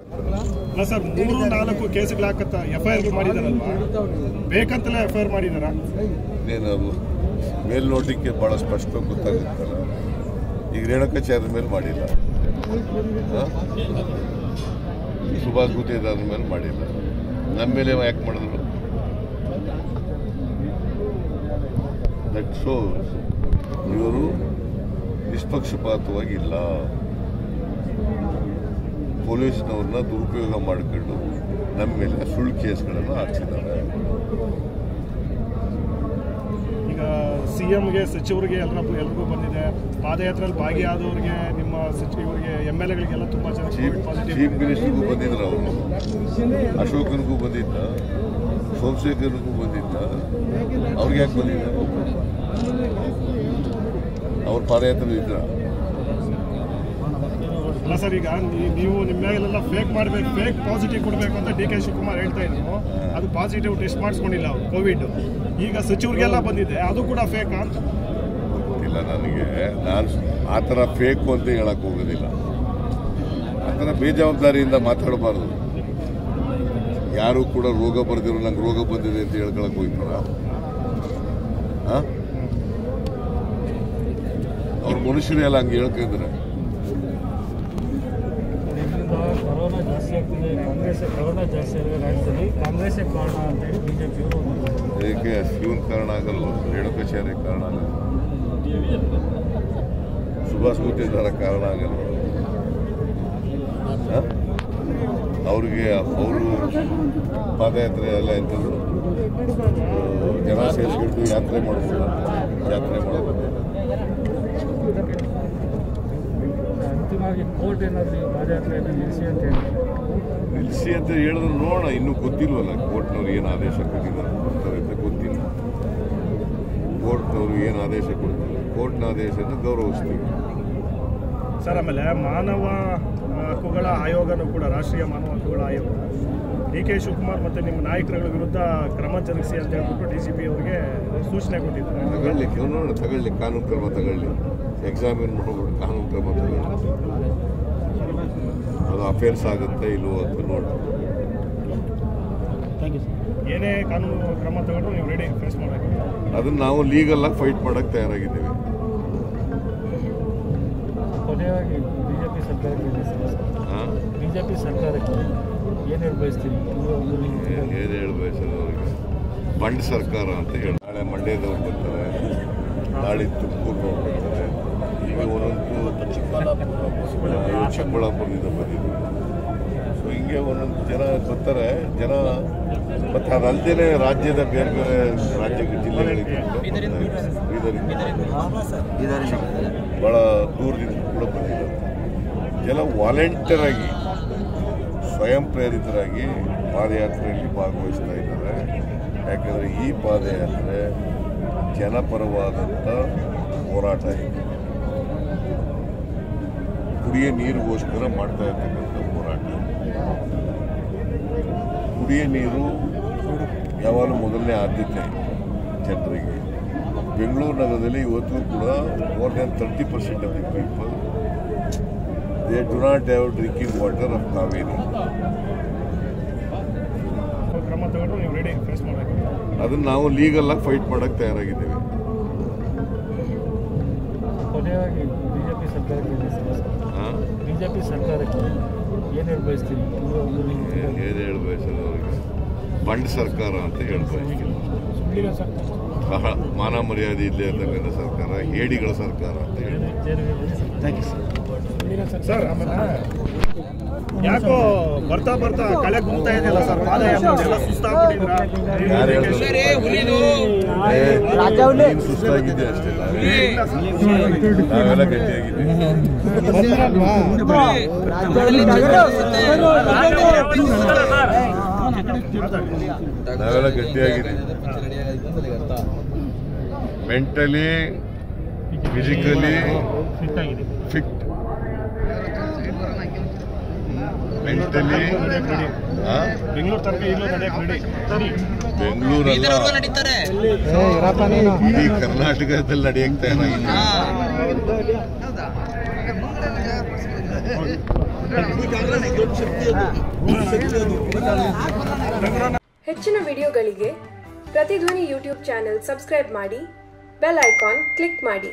ಅಲ್ಲ ಸರ್, ಮೂರು ನಾಲ್ಕು ಕೇಸ್ಗಳು ಹಾಕತ್ತ ಎಫ್ ಐ ಮಾಡಿದಾರಲ್ವಾ? ಬೇಕಂತಲೇ ಎಫ್ ಐ ಆರ್ ಮಾಡಿದಾರ ಇನ್ನೇನದು ಮೇಲ್ನೋಟಕ್ಕೆ ಭಾಳ ಸ್ಪಷ್ಟವಾಗಿ ಗೊತ್ತಾಗುತ್ತಲ್ಲ. ಈಗ ರೇಣುಕಾಚಾರ್ಯ ಮೇಲೆ ಮಾಡಿಲ್ಲ? ಸುಭಾಷ್ ಗುತ್ತೇದಾರ ಮೇಲೆ ಮಾಡಿಲ್ಲ. ನಮ್ಮ ಮೇಲೆ ಯಾಕೆ ಮಾಡಿದ್ರು? ದಟ್ ಶೋಸ್ ಇವರು ನಿಷ್ಪಕ್ಷಪಾತವಾಗಿಲ್ಲ. ಪೊಲೀಸ್ನವ್ರನ್ನ ದುರುಪಯೋಗ ಮಾಡಿಕೊಂಡು ನಮ್ಮ ಮೇಲೆ ಸುಳ್ಳು ಕೇಸ್ಗಳನ್ನು ಹಾಕ್ಸಿದ್ದಾರೆ. ಈಗ ಸಿ ಎಂಗೆ ಸಚಿವರಿಗೆ ಎಲ್ಲರಿಗೂ ಎಲ್ರಿಗೂ ಬಂದಿದೆ. ಪಾದಯಾತ್ರೆಯಲ್ಲಿ ಭಾಗಿಯಾದವ್ರಿಗೆ ನಿಮ್ಮ ಸಚಿವರಿಗೆ ಎಂ ಎಲ್ ಎಗಳಿಗೆಲ್ಲ ತುಂಬ ಪಾಸಿಟಿವ್ ಚೀಫ್ ಮಿನಿಸ್ಟರ್ಗೂ ಬಂದಿದ್ರು ಅವರು. ಅಶೋಕನಿಗೂ ಬಂದಿದ್ದ. ಸೋಮಶೇಖರ್ಗೂ ಬಂದಿದ್ದ. ಅವ್ರಿಗೆ ಯಾಕೆ ಬಂದಿದ್ದ? ಅವ್ರ ಪಾದಯಾತ್ರೆ ಇದ್ರ? ಅಲ್ಲ ಸರ್, ಈಗ ನೀವು ನಿಮ್ಮ ಮೇಲೆಲ್ಲ ಫೇಕ್ ಮಾಡಬೇಕು ಫೇಕ್ ಪಾಸಿಟಿವ್ ಕೊಡಬೇಕು ಅಂತ ಡಿ ಕೆ ಶಿವಕುಮಾರ್ ಹೇಳ್ತಾ ಇದ್ರು. ಅದು ಪಾಸಿಟಿವ್ ಟೆಸ್ಟ್ ಮಾಡಿಸ್ಕೊಂಡಿಲ್ಲ ಅವರು ಕೋವಿಡ್ ಈಗ ಸಚಿವರಿಗೆಲ್ಲ ಬಂದಿದೆ, ಅದು ಕೂಡ ಫೇಕ್ ಅಂತ ಗೊತ್ತಿಲ್ಲ ನನಗೆ. ನಾನು ಆ ಥರ ಫೇಕು ಅಂತ ಹೇಳಕ್ ಹೋಗೋದಿಲ್ಲ. ಆ ಥರ ಬೇಜವಾಬ್ದಾರಿಯಿಂದ ಮಾತಾಡಬಾರ್ದು. ಯಾರು ಕೂಡ ರೋಗ ಬರ್ದಿರೋ ನಂಗೆ ರೋಗ ಬಂದಿದೆ ಅಂತ ಹೇಳ್ಕೊಳಕ್ ಹೋಗ್ತಾರ. ಅವ್ರ ಮನುಷ್ಯರೇ ಎಲ್ಲ ಹಂಗೆ ಹೇಳ್ಕೊಂಡಿದ್ರೆ ಕಾಂಗ್ರೆಸ್ ಕೊರೋನಾ ಜಾಸ್ತಿ ಆಗಿದೆ ರಾಜ್ಯದಲ್ಲಿ ಕಾಂಗ್ರೆಸ್ಸೇ ಕಾರಣ ಅಂತೇಳಿ ಬಿಜೆಪಿಯವರು ಅದಕ್ಕೆ ಶಿವನ್ ಕಾರಣ ಆಗಲ್ಲ? ರೇಣುಕಾಚಾರ್ಯ ಕಾರಣ ಆಗಲ್ಲ? ಸುಭಾಷ್ ಗುತ್ತೇದಾರ ಕಾರಣ ಆಗಲ್ಲ? ಅವ್ರಿಗೆ ಅವರು ಪಾದಯಾತ್ರೆ ಎಲ್ಲ ಎಂಥದ್ದು ಜನ ಸೇರಿಸ್ಕೊಂಡು ಯಾತ್ರೆ ಮಾಡೋದಿಲ್ಲ ಯಾತ್ರೆ ಮಾಡೋದು ಅಂತಿಮವಾಗಿ ಕೋರ್ಟ್ ಏನಾದರೂ ಈ ಪಾದಯಾತ್ರೆಯನ್ನು ನಿಲ್ಲಿಸಿ ಅಂತ ಹೇಳಿದ್ರು. ನಿಲ್ಲಿಸಿ ಅಂತ ಹೇಳಿದ್ರೆ. ನೋಡೋಣ ಇನ್ನೂ ಗೊತ್ತಿಲ್ವಲ್ಲ ಕೋರ್ಟ್ನವ್ರು ಏನು ಆದೇಶ ಕೊಟ್ಟಿದ್ದಾರೆ ಕೊಡ್ತಾರೆ ಅಂತ ಗೊತ್ತಿಲ್ಲ. ಕೋರ್ಟ್ನವರು ಏನು ಆದೇಶ ಕೊಡ್ತಾರೆ? ಕೋರ್ಟ್ನ ಆದೇಶನ ಗೌರವಿಸ್ತೀವಿ. ಸರ್ ಆಮೇಲೆ ಮಾನವ ಹಕ್ಕುಗಳ ಆಯೋಗನೂ ಕೂಡ ರಾಷ್ಟ್ರೀಯ ಮಾನವ ಹಕ್ಕುಗಳ ಆಯೋಗ. ಡಿ ಕೆ ಶಿವಕುಮಾರ್ ಮತ್ತು ನಿಮ್ಮ ನಾಯಕರುಗಳ ವಿರುದ್ಧ ಕ್ರಮ ಜರುಗಿಸಿ ಅಂತ ಹೇಳ್ಬಿಟ್ಟು ಡಿ ಸಿ ಪಿ ಅವರಿಗೆ ಸೂಚನೆ ಕೊಟ್ಟಿದ್ದಾರೆ. ತಗೊಳ್ಳಿ ನೋಡೋಣ ತಗೊಳ್ಳಿ ಕಾನೂನು ಕ್ರಮ ತಗೊಳ್ಳಿ. ಎಕ್ಸಾಮಿನ್ ಮಾಡ್ಬಿಟ್ಟು ಕಾನೂನು ಕ್ರಮ ಅದು ಅಫೇರ್ಸ್ ಆಗುತ್ತೆ ಇಲ್ಲೋ ಅಂತ ನೋಡಿ. ಏನೇ ಕಾನೂನು ಕ್ರಮ ತಗೊಂಡ್ರು ನೀವು ರೆಡಿ ಫೇಸ್ ಮಾಡೋಕ್ಕೆ ಅದನ್ನ ನಾವು ಲೀಗಲ್ ಫೈಟ್ ಮಾಡಕ್ಕೆ ತಯಾರಾಗಿದ್ದೀವಿ. ಕೊನೆಯಾಗಿ ಬಿಜೆಪಿ ಸರ್ಕಾರಕ್ಕೆ? ಬಿಜೆಪಿ ಸರ್ಕಾರಕ್ಕೆ ಏನು ಹೇಳಿ ಬಯಸ್ತೀವಿ ಏನ್- ಹೇಳ್ಬೇಕು. ಅವ್ರಿಗೆ? ಬಂಡ್ ಸರ್ಕಾರ ಅಂತ ಹೇಳಿ. ನಾಳೆ ಮಂಡ್ಯದವ್ರು ಬರ್ತಾರೆ. ನಾಳೆ ತುಮಕೂರು ಬರ್ತಾರೆ ಈಗ ಒಂದೊಂದು ಚಿಕ್ಕಬಳ್ಳಾಪುರದಿಂದ ಬಂದಿದ್ದು ಸೊ ಹಿಂಗೆ ಒಂದೊಂದು ಜನ ಬರ್ತಾರೆ. ಜನ ಮತ್ತು ಅದಲ್ಲದೆ ರಾಜ್ಯದ ಬೇರೆ ಬೇರೆ ರಾಜ್ಯ ಜಿಲ್ಲೆಗಳಿಂದ ಭಾಳ ದೂರದಿಂದ ಕೂಡ ಬಂದಿದ್ದಾರೆ. ಜನ ವಾಲಂಟಿಯರ್ ಆಗಿ ಸ್ವಯಂ ಪ್ರೇರಿತರಾಗಿ ಪಾದಯಾತ್ರೆಯಲ್ಲಿ ಭಾಗವಹಿಸ್ತಾ ಇದ್ದಾರೆ. ಯಾಕಂದರೆ ಈ ಪಾದಯಾತ್ರೆ ಜನಪರವಾದಂಥ ಹೋರಾಟ ಇದೆ ಕುಡಿಯ ನೀರಿಗೋಸ್ಕರ ಮಾಡ್ತಾ ಇರ್ತಕ್ಕಂಥ ಹೋರಾಟ. ಕುಡಿಯ ನೀರು ಯಾವಾಗಲೂ ಮೊದಲನೇ ಆದ್ಯತೆ ಜನರಿಗೆ. ಬೆಂಗಳೂರು ನಗರದಲ್ಲಿ ಇವತ್ತು ಕೂಡ more than thirty percent of the people they do not have drinking water of Kaveri ಅದನ್ನು ನೀವು ರೆಡಿ ಫೇಸ್ ಮಾಡೋಕ್ಕೆ ಅದನ್ನ ನಾವು ಲೀಗಲ್ ಆಗಿ ಫೈಟ್ ಮಾಡೋಕ್ಕೆ ತಯಾರಾಗಿದ್ದೇವೆ. ಕೊನೆಯಾಗಿ ಬಿಜೆಪಿ ಸರ್ಕಾರಕ್ಕೆ? ಬಿಜೆಪಿ ಸರ್ಕಾರಕ್ಕೆ ಏನು ಹೇಳಿ ಬಯಸ್ತೀರಿ ಏನು ಏನ್ ಹೇಳ್ಬೇಕು ಅವ್ರಿಗೆ? ಬಂಡ್ ಸರ್ಕಾರ ಅಂತ ಹೇಳ್ಬೋದು ಬಹಳ ಮಾನ ಮರ್ಯಾದೆ ಇಲ್ಲೇ ಇರ್ತಕ್ಕಂಥ ಸರ್ಕಾರ ಹೇಡಿಗಳ ಸರ್ಕಾರ ಅಂತ ಹೇಳಿ ಸರ್. ಆಮೇಲೆ ಯಾಕೋ ಬರ್ತಾ ಬರ್ತಾ ಕಳೆ ಗುಮ್ತಾ ಇದೆಯಲ್ಲ ಸರ್? ಪಾದಯಾತ್ರೆ ಎಲ್ಲ ಸುಸ್ತಾಗ್ಬಿಟ್ಟಿದ್ರ ಸುಸ್ತಾಗಿದೆ ಅಷ್ಟೇ. ನಾವೆಲ್ಲ ಗಟ್ಟಿಯಾಗಿದ್ದೀವಿ. ನಾವೆಲ್ಲ ಗಟ್ಟಿಯಾಗಿದ್ದೀವಿ. Mentally physically fit mentally Bengaluru ತನಕ ರೆಡಿ ಬೆಂಗಳೂರಲ್ಲ. ನಡೀತಾರೆ. ಇಡೀ ಕರ್ನಾಟಕದಲ್ಲಿ ತಯಾರಾಗಿದೆ ಹೆಚ್ಚಿನ ವಿಡಿಯೋಗಳಿಗೆ ಪ್ರತಿಧ್ವನಿ ಯೂಟ್ಯೂಬ್ ಚಾನೆಲ್ ಸಬ್ಸ್ಕ್ರೈಬ್ ಮಾಡಿ ಬೆಲ್ ಐಕಾನ್ ಕ್ಲಿಕ್ ಮಾಡಿ.